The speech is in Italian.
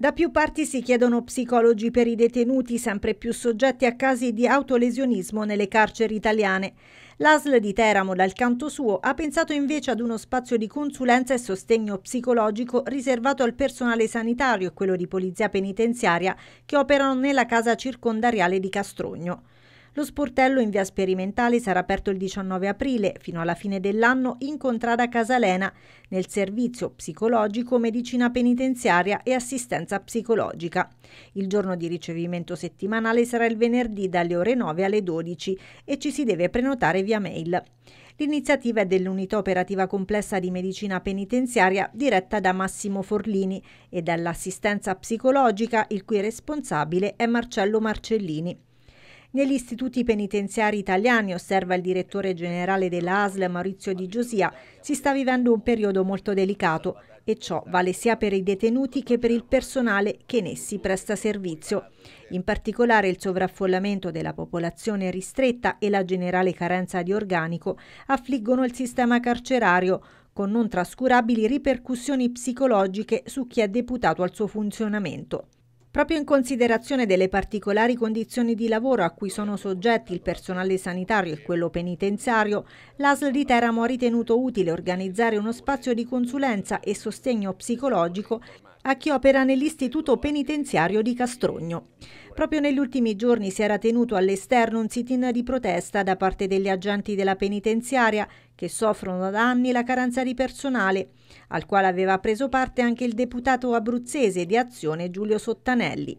Da più parti si chiedono psicologi per i detenuti sempre più soggetti a casi di autolesionismo nelle carceri italiane. L'ASL di Teramo, dal canto suo, ha pensato invece ad uno spazio di consulenza e sostegno psicologico riservato al personale sanitario e quello di polizia penitenziaria che operano nella casa circondariale di Castrogno. Lo sportello in via sperimentale sarà aperto il 19 aprile fino alla fine dell'anno in Contrada Casalena nel servizio psicologico, medicina penitenziaria e assistenza psicologica. Il giorno di ricevimento settimanale sarà il venerdì dalle ore 9 alle 12 e ci si deve prenotare via mail. L'iniziativa è dell'unità operativa complessa di medicina penitenziaria diretta da Massimo Forlini e dall'assistenza psicologica il cui responsabile è Marcello Marcellini. Negli istituti penitenziari italiani, osserva il direttore generale della ASL Maurizio Di Giosia, si sta vivendo un periodo molto delicato e ciò vale sia per i detenuti che per il personale che in essi presta servizio. In particolare il sovraffollamento della popolazione ristretta e la generale carenza di organico affliggono il sistema carcerario, con non trascurabili ripercussioni psicologiche su chi è deputato al suo funzionamento. Proprio in considerazione delle particolari condizioni di lavoro a cui sono soggetti il personale sanitario e quello penitenziario, l'ASL di Teramo ha ritenuto utile organizzare uno spazio di consulenza e sostegno psicologico a chi opera nell'istituto penitenziario di Castrogno. Proprio negli ultimi giorni si era tenuto all'esterno un sit-in di protesta da parte degli agenti della penitenziaria che soffrono da anni la carenza di personale, al quale aveva preso parte anche il deputato abruzzese di Azione Giulio Sottanelli.